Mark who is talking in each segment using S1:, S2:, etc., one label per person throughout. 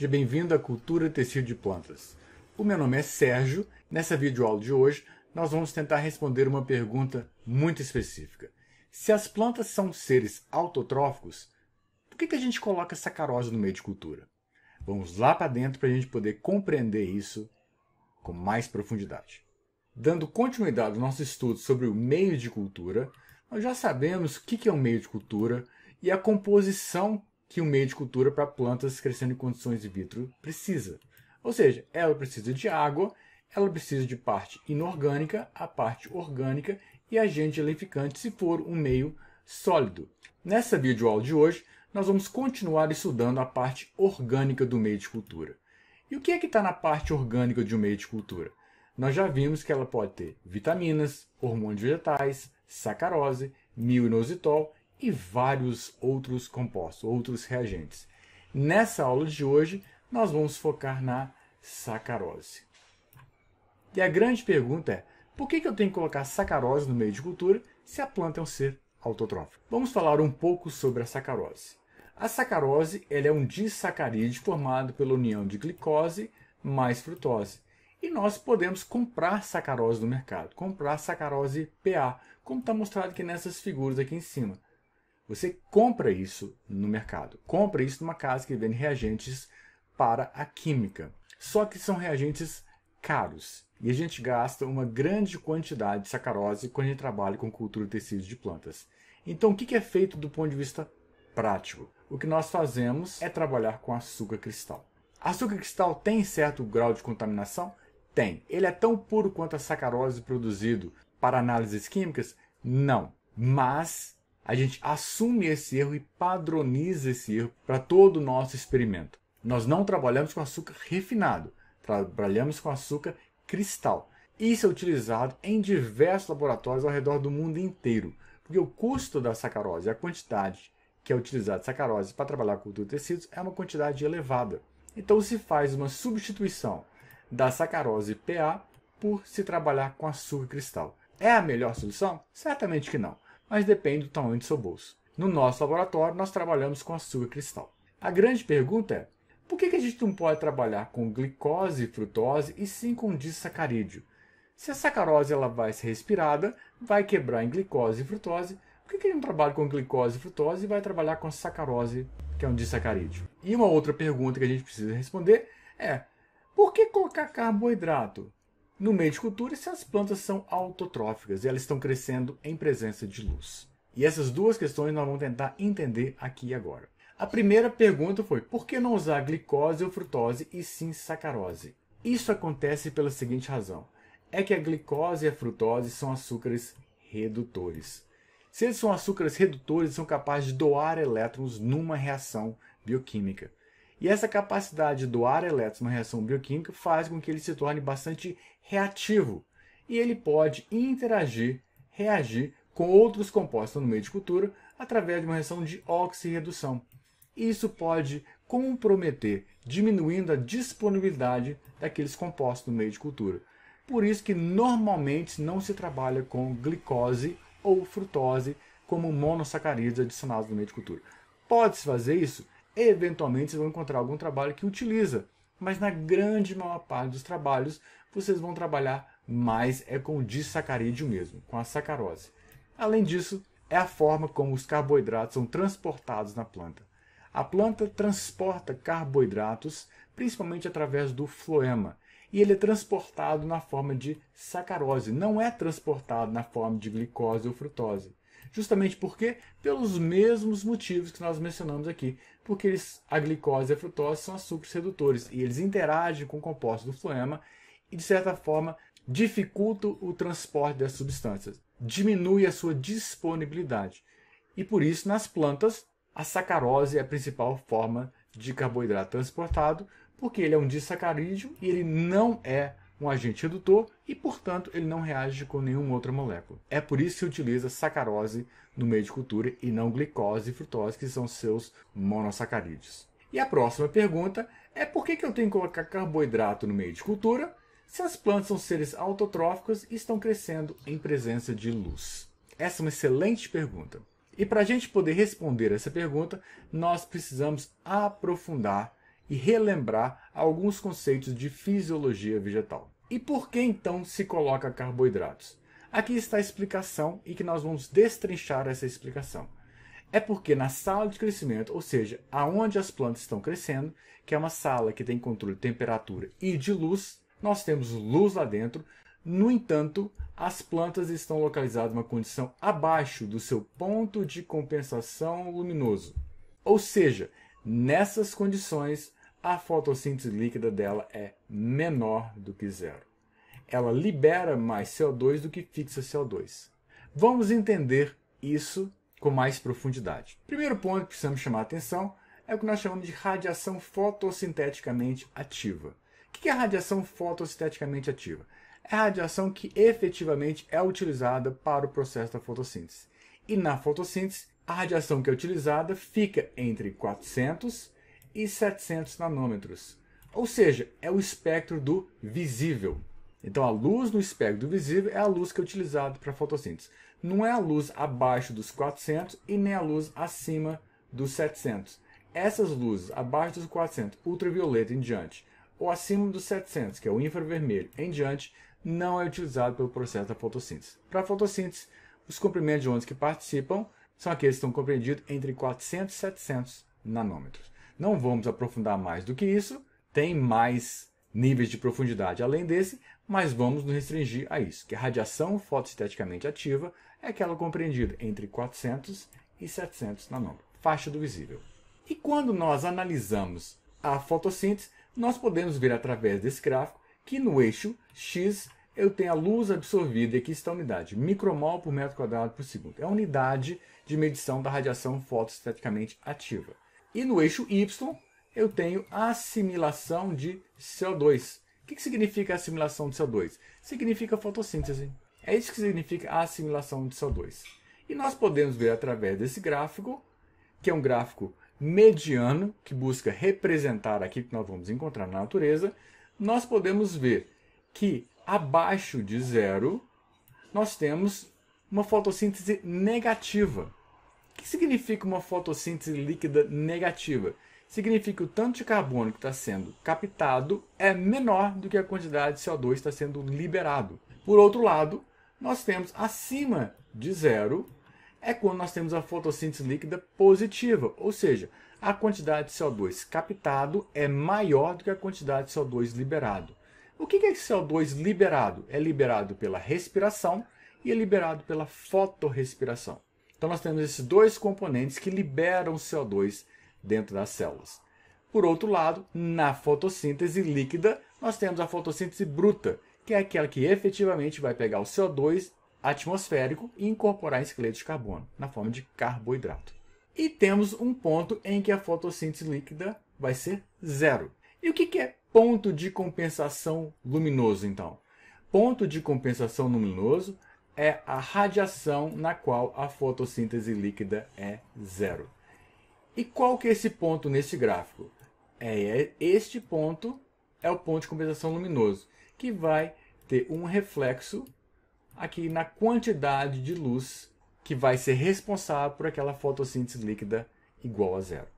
S1: Seja bem-vindo à Cultura Tecido de Plantas. O meu nome é Sérgio. Nessa videoaula de hoje, nós vamos tentar responder uma pergunta muito específica. Se as plantas são seres autotróficos, por que, que a gente coloca sacarose no meio de cultura? Vamos lá para dentro para a gente poder compreender isso com mais profundidade. Dando continuidade ao nosso estudo sobre o meio de cultura, nós já sabemos o que é um meio de cultura e a composição que um meio de cultura para plantas crescendo em condições de vitro precisa. Ou seja, ela precisa de água, ela precisa de parte inorgânica, a parte orgânica e agente gelificante se for um meio sólido. Nessa videoaula de hoje, nós vamos continuar estudando a parte orgânica do meio de cultura. E o que é que está na parte orgânica de um meio de cultura? Nós já vimos que ela pode ter vitaminas, hormônios vegetais, sacarose, mil-inositol e vários outros compostos, outros reagentes. Nessa aula de hoje, nós vamos focar na sacarose. E a grande pergunta é, por que eu tenho que colocar sacarose no meio de cultura se a planta é um ser autotrófico? Vamos falar um pouco sobre a sacarose. A sacarose ela é um disacarídeo formado pela união de glicose mais frutose. E nós podemos comprar sacarose no mercado, comprar sacarose PA, como está mostrado aqui nessas figuras aqui em cima. Você compra isso no mercado, compra isso numa casa que vende reagentes para a química. Só que são reagentes caros e a gente gasta uma grande quantidade de sacarose quando a gente trabalha com cultura de tecidos de plantas. Então, o que é feito do ponto de vista prático? o que nós fazemos é trabalhar com açúcar cristal. Açúcar cristal tem certo grau de contaminação? Tem. Ele é tão puro quanto a sacarose produzido para análises químicas? Não. Mas a gente assume esse erro e padroniza esse erro para todo o nosso experimento. Nós não trabalhamos com açúcar refinado, trabalhamos com açúcar cristal. Isso é utilizado em diversos laboratórios ao redor do mundo inteiro, porque o custo da sacarose, a quantidade que é utilizado sacarose para trabalhar com cultura de tecidos é uma quantidade elevada. Então se faz uma substituição da sacarose PA por se trabalhar com açúcar cristal. É a melhor solução? Certamente que não, mas depende do tamanho do seu bolso. No nosso laboratório, nós trabalhamos com açúcar cristal. A grande pergunta é, por que a gente não pode trabalhar com glicose e frutose e sim com disacarídeo? Se a sacarose ela vai ser respirada, vai quebrar em glicose e frutose, por que, ele não trabalha com glicose e frutose e vai trabalhar com sacarose, que é um disacarídeo? E uma outra pergunta que a gente precisa responder é: por que colocar carboidrato no meio de cultura se as plantas são autotróficas e elas estão crescendo em presença de luz? E essas duas questões nós vamos tentar entender aqui agora. A primeira pergunta foi: por que não usar glicose ou frutose e sim sacarose? Isso acontece pela seguinte razão: é que a glicose e a frutose são açúcares redutores. Se eles são açúcares redutores, são capazes de doar elétrons numa reação bioquímica. E essa capacidade de doar elétrons numa reação bioquímica faz com que ele se torne bastante reativo. E ele pode interagir, reagir com outros compostos no meio de cultura através de uma reação de oxirredução. Isso pode comprometer, diminuindo a disponibilidade daqueles compostos no meio de cultura. Por isso que normalmente não se trabalha com glicose ou frutose como monossacarídeos adicionados no meio de cultura. Pode-se fazer isso? Eventualmente vocês vão encontrar algum trabalho que utiliza, mas na grande maior parte dos trabalhos vocês vão trabalhar mais é com o disacarídeo mesmo, com a sacarose. Além disso, é a forma como os carboidratos são transportados na planta. A planta transporta carboidratos principalmente através do floema, e ele é transportado na forma de sacarose, não é transportado na forma de glicose ou frutose. Justamente porque pelos mesmos motivos que nós mencionamos aqui, porque eles, a glicose e a frutose são açúcares redutores e eles interagem com o composto do floema e de certa forma dificultam o transporte das substâncias, diminui a sua disponibilidade. E por isso nas plantas a sacarose é a principal forma de carboidrato transportado, porque ele é um disacarídeo e ele não é um agente redutor e, portanto, ele não reage com nenhuma outra molécula. É por isso que se utiliza sacarose no meio de cultura e não glicose e frutose, que são seus monossacarídeos. E a próxima pergunta é por que, que eu tenho que colocar carboidrato no meio de cultura se as plantas são seres autotróficos e estão crescendo em presença de luz? Essa é uma excelente pergunta. E para a gente poder responder essa pergunta, nós precisamos aprofundar e relembrar alguns conceitos de fisiologia vegetal. E por que então se coloca carboidratos? Aqui está a explicação e que nós vamos destrinchar essa explicação. É porque na sala de crescimento, ou seja, aonde as plantas estão crescendo, que é uma sala que tem controle de temperatura e de luz, nós temos luz lá dentro. No entanto, as plantas estão localizadas numa condição abaixo do seu ponto de compensação luminoso. Ou seja, nessas condições, a fotossíntese líquida dela é menor do que zero. Ela libera mais CO2 do que fixa CO2. Vamos entender isso com mais profundidade. Primeiro ponto que precisamos chamar a atenção é o que nós chamamos de radiação fotossinteticamente ativa. O que é radiação fotossinteticamente ativa? É a radiação que efetivamente é utilizada para o processo da fotossíntese. E na fotossíntese, a radiação que é utilizada fica entre 400 e 700 nanômetros. Ou seja, é o espectro do visível. Então a luz no espectro do visível é a luz que é utilizada para a fotossíntese. Não é a luz abaixo dos 400 e nem a luz acima dos 700. Essas luzes abaixo dos 400, ultravioleta em diante, ou acima dos 700, que é o infravermelho em diante, não é utilizado pelo processo da fotossíntese. Para a fotossíntese, os comprimentos de ondas que participam são aqueles que estão compreendidos entre 400 e 700 nanômetros. Não vamos aprofundar mais do que isso, tem mais níveis de profundidade além desse, mas vamos nos restringir a isso, que a radiação fotoesteticamente ativa é aquela compreendida entre 400 e 700 nanômetros, faixa do visível. E quando nós analisamos a fotossíntese, nós podemos ver através desse gráfico que no eixo X eu tenho a luz absorvida, aqui está a unidade, micromol por metro quadrado por segundo. É a unidade de medição da radiação fotoesteticamente ativa. E no eixo Y, eu tenho assimilação de CO2. O que, significa assimilação de CO2? Significa fotossíntese. É isso que significa a assimilação de CO2. E nós podemos ver através desse gráfico, que é um gráfico mediano, que busca representar aquilo que nós vamos encontrar na natureza, nós podemos ver que abaixo de zero nós temos uma fotossíntese negativa. Que significa uma fotossíntese líquida negativa? Significa que o tanto de carbono que está sendo captado é menor do que a quantidade de CO2 que está sendo liberado. Por outro lado, nós temos acima de zero é quando nós temos a fotossíntese líquida positiva, ou seja, a quantidade de CO2 captado é maior do que a quantidade de CO2 liberado. O que é CO2 liberado? É liberado pela respiração e é liberado pela fotorrespiração. Então nós temos esses dois componentes que liberam CO2 dentro das células. Por outro lado, na fotossíntese líquida, nós temos a fotossíntese bruta, que é aquela que efetivamente vai pegar o CO2 atmosférico e incorporar em esqueleto de carbono, na forma de carboidrato. E temos um ponto em que a fotossíntese líquida vai ser zero. E o que é ponto de compensação luminoso, então? Ponto de compensação luminoso é a radiação na qual a fotossíntese líquida é zero. E qual que é esse ponto nesse gráfico? É este ponto é o ponto de compensação luminoso, que vai ter um reflexo aqui na quantidade de luz que vai ser responsável por aquela fotossíntese líquida igual a zero.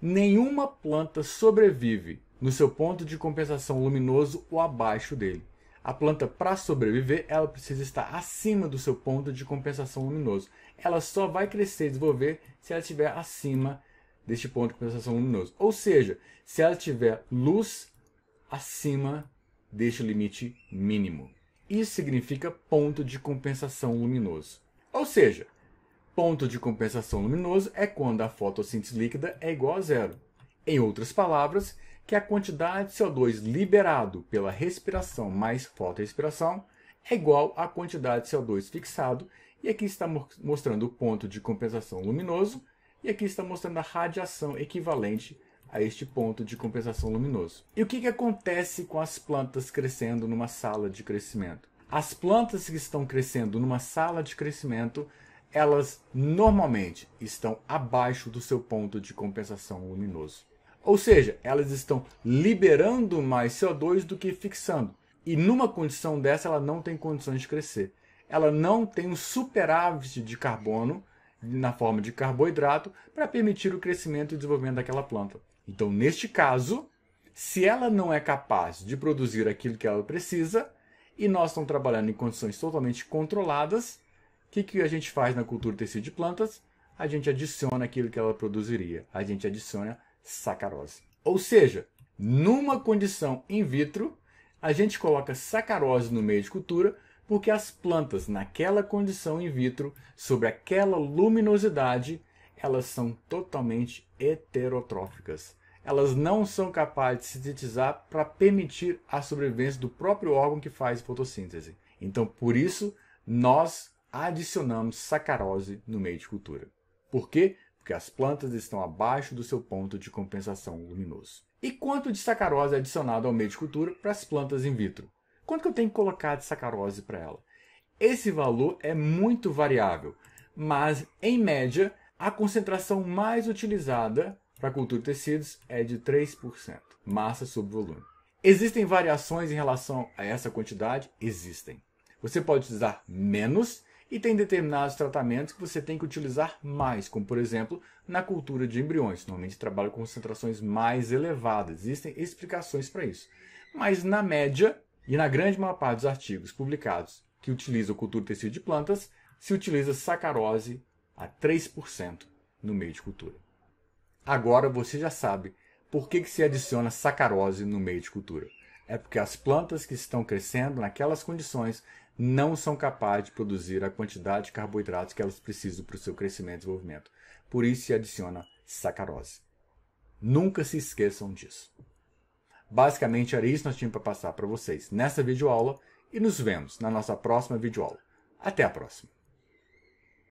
S1: Nenhuma planta sobrevive no seu ponto de compensação luminoso ou abaixo dele a planta, para sobreviver, ela precisa estar acima do seu ponto de compensação luminoso. Ela só vai crescer e desenvolver se ela estiver acima deste ponto de compensação luminoso. Ou seja, se ela tiver luz acima deste limite mínimo. Isso significa ponto de compensação luminoso. Ou seja, ponto de compensação luminoso é quando a fotossíntese líquida é igual a zero. Em outras palavras, que a quantidade de CO2 liberado pela respiração mais fotorrespiração é igual à quantidade de CO2 fixado, e aqui está mostrando o ponto de compensação luminoso, e aqui está mostrando a radiação equivalente a este ponto de compensação luminoso. E o que, que acontece com as plantas crescendo numa sala de crescimento? As plantas que estão crescendo numa sala de crescimento, elas normalmente estão abaixo do seu ponto de compensação luminoso. Ou seja, elas estão liberando mais CO2 do que fixando. E numa condição dessa, ela não tem condições de crescer. Ela não tem um superávit de carbono na forma de carboidrato para permitir o crescimento e desenvolvimento daquela planta. Então, neste caso, Se ela não é capaz de produzir aquilo que ela precisa, e nós estamos trabalhando em condições totalmente controladas, o que, que a gente faz na cultura tecido de plantas? A gente adiciona aquilo que ela produziria. A gente adiciona sacarose. Ou seja, numa condição in vitro, a gente coloca sacarose no meio de cultura porque as plantas naquela condição in vitro, sobre aquela luminosidade, elas são totalmente heterotróficas. Elas não são capazes de sintetizar para permitir a sobrevivência do próprio órgão que faz fotossíntese. Então, por isso, nós adicionamos sacarose no meio de cultura. Por quê? Porque as plantas estão abaixo do seu ponto de compensação luminoso. E quanto de sacarose é adicionado ao meio de cultura para as plantas in vitro? Quanto que eu tenho que colocar de sacarose para ela? Esse valor é muito variável, mas em média, a concentração mais utilizada para cultura de tecidos é de 3%, massa sobre volume. Existem variações em relação a essa quantidade? Existem. Você pode utilizar menos e tem determinados tratamentos que você tem que utilizar mais, como por exemplo na cultura de embriões. Normalmente trabalha com concentrações mais elevadas. Existem explicações para isso. Mas na média e na grande maior parte dos artigos publicados que utilizam cultura de tecido de plantas, se utiliza sacarose a 3% no meio de cultura. Agora você já sabe por que, que se adiciona sacarose no meio de cultura. É porque as plantas que estão crescendo naquelas condições não são capazes de produzir a quantidade de carboidratos que elas precisam para o seu crescimento e desenvolvimento. Por isso se adiciona sacarose. Nunca se esqueçam disso. Basicamente era isso que nós tínhamos para passar para vocês nessa videoaula e nos vemos na nossa próxima videoaula. Até a próxima!